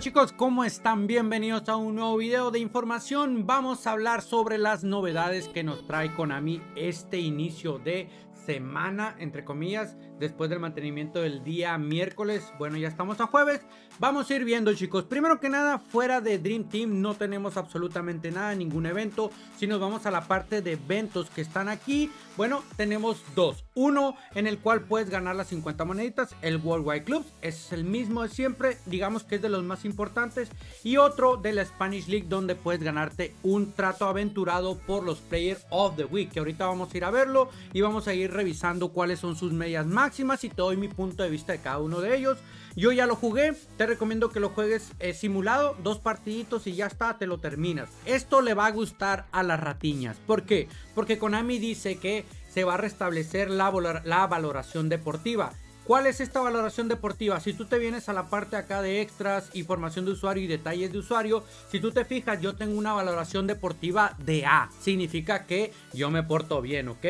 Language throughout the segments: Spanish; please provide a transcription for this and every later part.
Chicos, ¿cómo están? Bienvenidos a un nuevo video de información. Vamos a hablar sobre las novedades que nos trae Konami este inicio de semana, entre comillas, después del mantenimiento del día miércoles. Bueno, ya estamos a jueves. Vamos a ir viendo, chicos. Primero que nada, fuera de Dream Team no tenemos absolutamente nada, ningún evento. Si nos vamos a la parte de eventos que están aquí, bueno, tenemos dos. Uno en el cual puedes ganar las 50 moneditas, el Worldwide Clubs. Es el mismo de siempre, digamos que es de los más importantes. Y otro de la Spanish League, donde puedes ganarte un trato aventurado por los Player of the Week. Que ahorita vamos a ir a verlo y vamos a ir revisando cuáles son sus medias máximas y te doy mi punto de vista de cada uno de ellos. Yo ya lo jugué, te recomiendo que lo juegues eh, simulado, dos partiditos y ya está, te lo terminas. Esto le va a gustar a las ratiñas. ¿Por qué? Porque Konami dice que se va a restablecer la, la valoración deportiva. ¿Cuál es esta valoración deportiva? Si tú te vienes a la parte acá de extras, información de usuario y detalles de usuario, si tú te fijas, yo tengo una valoración deportiva de A. Significa que yo me porto bien, ¿ok?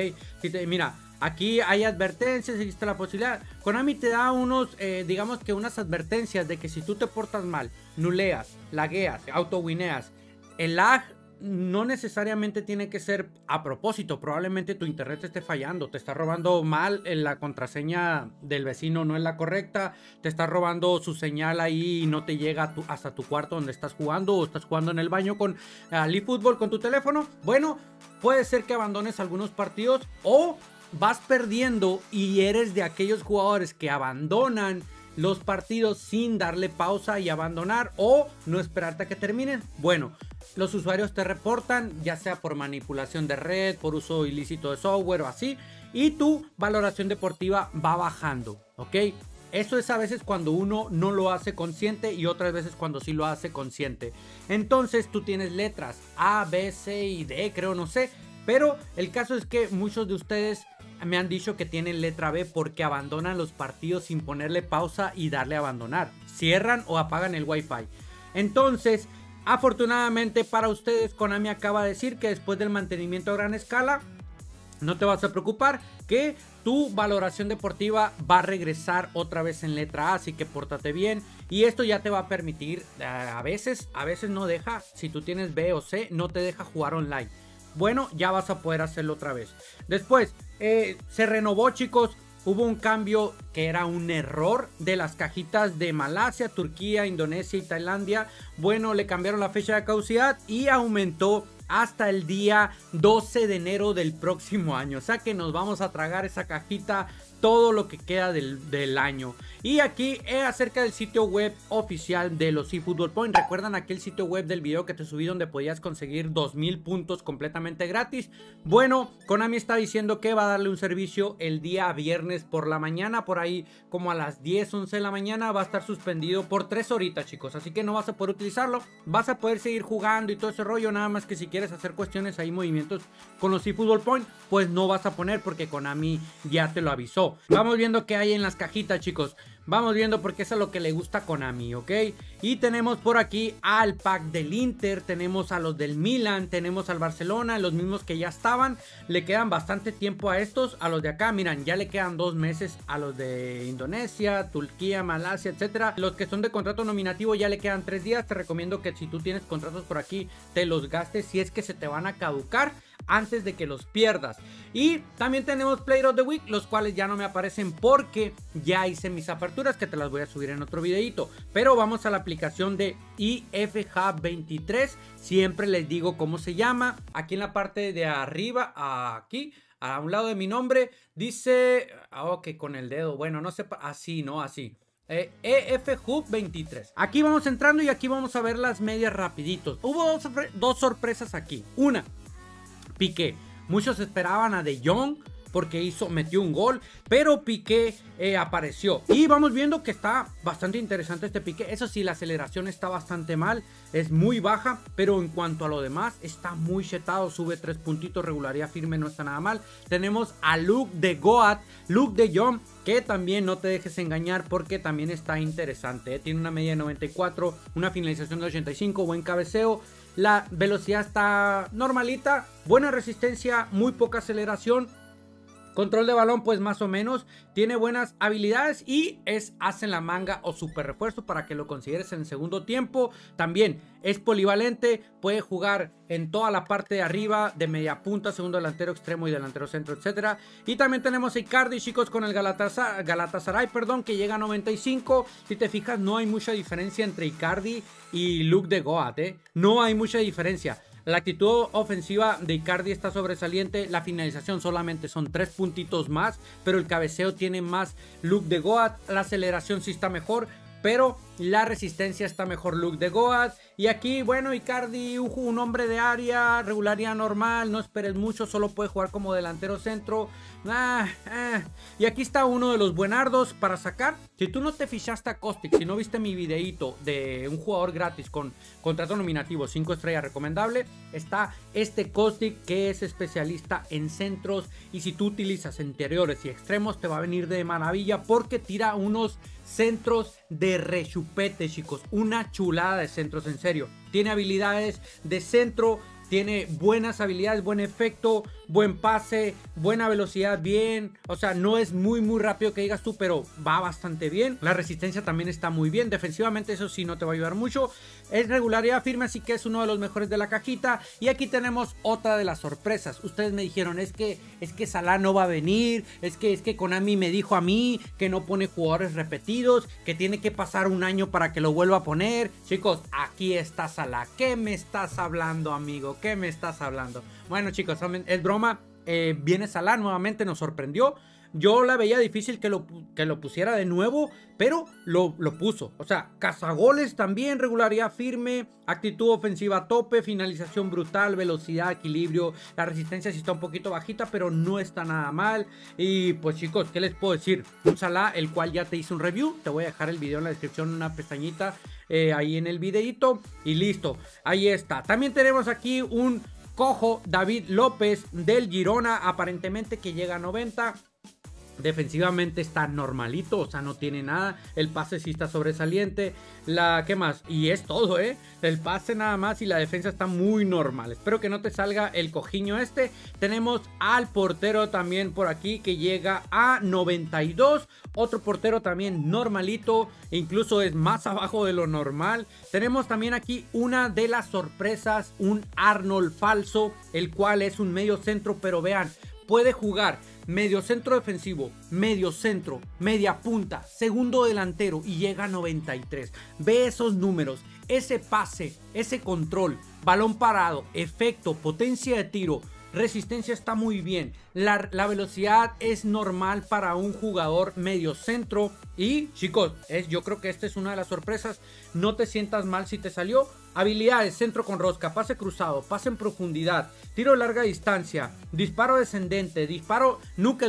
Mira, Aquí hay advertencias, existe la posibilidad. Konami te da unos, eh, digamos que unas advertencias de que si tú te portas mal, nuleas, lagueas, autowineas, el lag no necesariamente tiene que ser a propósito. Probablemente tu internet te esté fallando, te está robando mal, eh, la contraseña del vecino no es la correcta, te está robando su señal ahí y no te llega hasta tu cuarto donde estás jugando o estás jugando en el baño con Ali Fútbol con tu teléfono. Bueno, puede ser que abandones algunos partidos o vas perdiendo y eres de aquellos jugadores que abandonan los partidos sin darle pausa y abandonar o no esperarte a que terminen. Bueno, los usuarios te reportan ya sea por manipulación de red, por uso ilícito de software o así y tu valoración deportiva va bajando, ¿ok? Eso es a veces cuando uno no lo hace consciente y otras veces cuando sí lo hace consciente. Entonces tú tienes letras A, B, C y D, creo, no sé. Pero el caso es que muchos de ustedes me han dicho que tienen letra B porque abandonan los partidos sin ponerle pausa y darle a abandonar. Cierran o apagan el wifi. Entonces, afortunadamente para ustedes, Konami acaba de decir que después del mantenimiento a gran escala, no te vas a preocupar que tu valoración deportiva va a regresar otra vez en letra A, así que pórtate bien. Y esto ya te va a permitir, eh, a veces, a veces no deja, si tú tienes B o C, no te deja jugar online. Bueno, ya vas a poder hacerlo otra vez. Después, eh, se renovó, chicos. Hubo un cambio que era un error de las cajitas de Malasia, Turquía, Indonesia y Tailandia. Bueno, le cambiaron la fecha de caducidad y aumentó hasta el día 12 de enero del próximo año. O sea que nos vamos a tragar esa cajita todo lo que queda del, año. Y aquí es acerca del sitio web oficial de los eFootball Point. ¿Recuerdan aquel sitio web del video que te subí donde podías conseguir 2000 puntos completamente gratis? Bueno, Konami está diciendo que va a darle un servicio el día viernes por la mañana, por ahí como a las 10, 11 de la mañana. Va a estar suspendido por 3 horitas, chicos. Así que no vas a poder utilizarlo. Vas a poder seguir jugando y todo ese rollo. Nada más que si quieres hacer cuestiones ahí, movimientos con los eFootball Point, pues no vas a poner porque Konami ya te lo avisó. Vamos viendo qué hay en las cajitas, chicos. Vamos viendo porque eso es lo que le gusta a Konami, ¿ok? Y tenemos por aquí al pack del Inter, tenemos a los del Milan, tenemos al Barcelona, los mismos que ya estaban. Le quedan bastante tiempo a estos, a los de acá, miran, ya le quedan dos meses a los de Indonesia, Turquía, Malasia, etcétera. Los que son de contrato nominativo ya le quedan tres días. Te recomiendo que si tú tienes contratos por aquí, te los gastes si es que se te van a caducar antes de que los pierdas. Y también tenemos Player of the Week, los cuales ya no me aparecen porque ya hice mis aperturas que te las voy a subir en otro videito. Pero vamos a la aplicación de IFJ23. Siempre les digo cómo se llama. Aquí en la parte de arriba, aquí, a un lado de mi nombre, dice, ah, ok, con el dedo, bueno, no sé, así, no, así. Eh, EFHub23. Aquí vamos entrando y aquí vamos a ver las medias rapiditos. Hubo dos, dos sorpresas aquí. Una, Piqué. Muchos esperaban a De Jong porque hizo, metió un gol, pero Piqué eh, apareció. Y vamos viendo que está bastante interesante este Piqué. Eso sí, la aceleración está bastante mal, es muy baja, pero en cuanto a lo demás, está muy chetado, sube tres puntitos, regularidad firme, no está nada mal. Tenemos a Luke de Goat, Luke de Jong, que también no te dejes engañar porque también está interesante. ¿eh? Tiene una media de 94, una finalización de 85, buen cabeceo. La velocidad está normalita, buena resistencia, muy poca aceleración. Control de balón, pues más o menos. Tiene buenas habilidades y es hace en la manga o super refuerzo para que lo consideres en el segundo tiempo. También es polivalente, puede jugar en toda la parte de arriba, de media punta, segundo delantero, extremo y delantero centro, etcétera. Y también tenemos a Icardi, chicos, con el Galatasaray, Galatasaray, perdón, que llega a 95. Si te fijas, no hay mucha diferencia entre Icardi y Luke de Goat, ¿eh? No hay mucha diferencia. La actitud ofensiva de Icardi está sobresaliente. La finalización solamente son tres puntitos más. Pero el cabeceo tiene más look de Goat. La aceleración sí está mejor. Pero la resistencia está mejor look de Goat. Y aquí, bueno, Icardi, un hombre de área, regularidad normal, no esperes mucho, solo puede jugar como delantero centro. Ah, ah. Y aquí está uno de los buenardos para sacar. Si tú no te fichaste a Caustic, si no viste mi videito de un jugador gratis con contrato nominativo 5 estrellas recomendable, está este Caustic que es especialista en centros. Y si tú utilizas interiores y extremos, te va a venir de maravilla porque tira unos centros de rechupete, chicos. Una chulada de centros, en serio. Tiene habilidades de centro, tiene buenas habilidades, buen efecto, buen pase, buena velocidad, bien. O sea, no es muy, muy rápido que digas tú, pero va bastante bien. La resistencia también está muy bien. Defensivamente, eso sí, no te va a ayudar mucho. Es regularidad firme, así que es uno de los mejores de la cajita. Y aquí tenemos otra de las sorpresas. Ustedes me dijeron, es que, es que Salah no va a venir. Es que, es que Konami me dijo a mí que no pone jugadores repetidos. Que tiene que pasar un año para que lo vuelva a poner. Chicos, aquí está Salah. ¿Qué me estás hablando, amigo? ¿Qué me estás hablando? Bueno, chicos, es broma. Eh, viene Salah nuevamente, nos sorprendió. Yo la veía difícil que lo, que lo pusiera de nuevo, pero lo, lo puso. O sea, cazagoles también, regularidad firme, actitud ofensiva a tope, finalización brutal, velocidad, equilibrio. La resistencia sí está un poquito bajita, pero no está nada mal. Y pues chicos, ¿qué les puedo decir? Un Salah, el cual ya te hice un review. Te voy a dejar el video en la descripción, una pestañita eh, ahí en el videito. Y listo, ahí está. También tenemos aquí un cojo David López del Girona, aparentemente que llega a 90. Defensivamente está normalito, o sea, no tiene nada. El pase sí está sobresaliente. La, ¿qué más? Y es todo, ¿eh? El pase nada más y la defensa está muy normal. Espero que no te salga el cojiño este. Tenemos al portero también por aquí que llega a 92. Otro portero también normalito, incluso es más abajo de lo normal. Tenemos también aquí una de las sorpresas, un Arnold falso, el cual es un medio centro, pero vean, puede jugar medio centro defensivo, medio centro, media punta, segundo delantero y llega a 93. Ve esos números, ese pase, ese control, balón parado, efecto, potencia de tiro, Resistencia está muy bien. La, velocidad es normal para un jugador medio centro. Y chicos, es, yo creo que esta es una de las sorpresas. No te sientas mal si te salió. Habilidades, centro con rosca, pase cruzado, pase en profundidad, tiro larga distancia, disparo descendente, disparo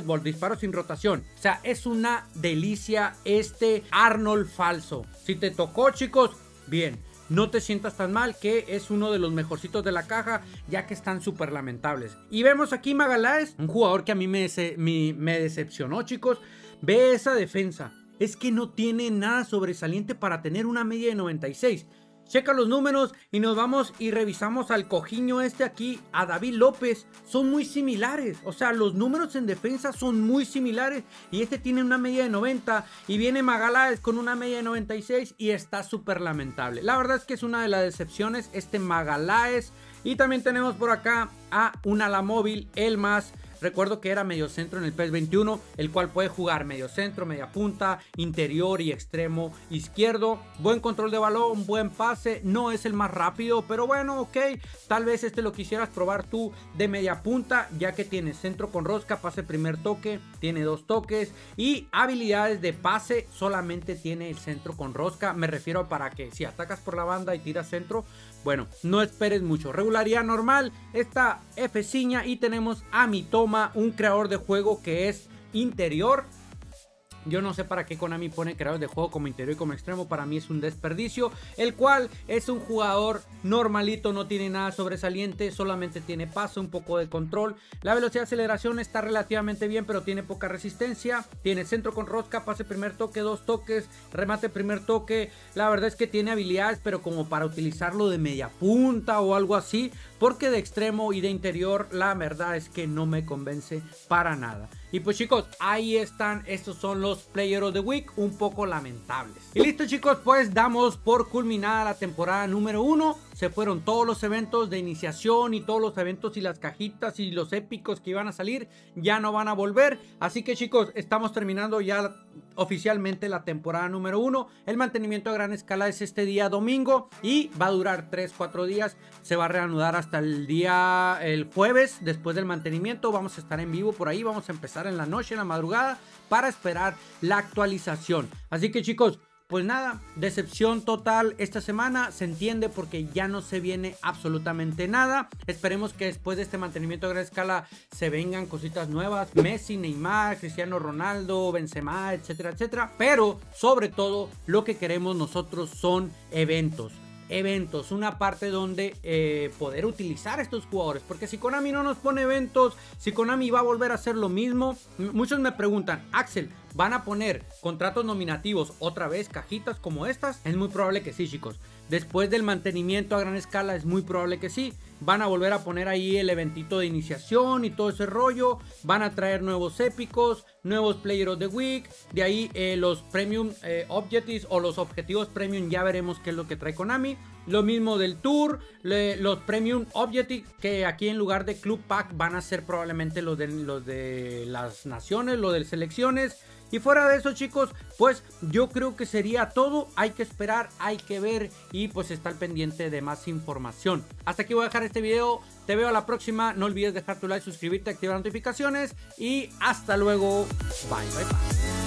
ball, disparo sin rotación. O sea, es una delicia este Arnold falso. Si te tocó chicos, bien no te sientas tan mal, que es uno de los mejorcitos de la caja, ya que están súper lamentables. Y vemos aquí Magaláes, un jugador que a mí me, me decepcionó, chicos. Ve esa defensa. Es que no tiene nada sobresaliente para tener una media de 96. Checa los números y nos vamos y revisamos al cojiño este aquí, a David López. Son muy similares. O sea, los números en defensa son muy similares. Y este tiene una media de 90. Y viene Magaláes con una media de 96. Y está súper lamentable. La verdad es que es una de las decepciones. Este Magaláes. Y también tenemos por acá a un ala móvil, el más Recuerdo que era medio centro en el PES 21, el cual puede jugar medio centro, media punta, interior y extremo izquierdo. Buen control de balón, buen pase. No es el más rápido, pero bueno, ok. Tal vez este lo quisieras probar tú de media punta, ya que tiene centro con rosca, pase primer toque, tiene dos toques y habilidades de pase solamente tiene el centro con rosca. Me refiero para que si atacas por la banda y tiras centro, bueno, no esperes mucho. Regularidad normal, esta F y tenemos a mi toma, un creador de juego que es interior yo no sé para qué Konami pone creadores de juego como interior y como extremo. Para mí es un desperdicio. El cual es un jugador normalito, no tiene nada sobresaliente. Solamente tiene paso, un poco de control. La velocidad de aceleración está relativamente bien, pero tiene poca resistencia. Tiene centro con rosca, pase primer toque, dos toques, remate primer toque. La verdad es que tiene habilidades, pero como para utilizarlo de media punta o algo así, porque de extremo y de interior la verdad es que no me convence para nada. Y pues chicos, ahí están, estos son los Player of the Week, un poco lamentables. Y listo chicos, pues damos por culminada la temporada número 1. Se fueron todos los eventos de iniciación y todos los eventos y las cajitas y los épicos que iban a salir, ya no van a volver. Así que chicos, estamos terminando ya oficialmente la temporada número 1. El mantenimiento a gran escala es este día domingo y va a durar 3-4 días. Se va a reanudar hasta el día, el jueves, después del mantenimiento. Vamos a estar en vivo por ahí, vamos a empezar en la noche, en la madrugada, para esperar la actualización. Así que chicos, pues nada, decepción total esta semana, se entiende porque ya no se viene absolutamente nada. Esperemos que después de este mantenimiento a gran escala se vengan cositas nuevas, Messi, Neymar, Cristiano Ronaldo, Benzema, etcétera, etcétera. Pero sobre todo lo que queremos nosotros son eventos eventos, una parte donde eh, poder utilizar estos jugadores. Porque si Konami no nos pone eventos, si Konami va a volver a hacer lo mismo, muchos me preguntan, Axel, ¿van a poner contratos nominativos otra vez, cajitas como estas? Es muy probable que sí, chicos. Después del mantenimiento a gran escala es muy probable que sí. Van a volver a poner ahí el eventito de iniciación y todo ese rollo. Van a traer nuevos épicos, nuevos Player of the Week. De ahí eh, los Premium eh, Objectives o los objetivos Premium ya veremos qué es lo que trae Konami. Lo mismo del Tour, los Premium Objectives que aquí en lugar de Club Pack van a ser probablemente los de, los de las naciones, los de selecciones. Y fuera de eso chicos, pues yo creo que sería todo. Hay que esperar, hay que ver y pues estar pendiente de más información. Hasta aquí voy a dejar este video. Te veo a la próxima. No olvides dejar tu like, suscribirte, activar notificaciones. Y hasta luego. Bye, bye, bye.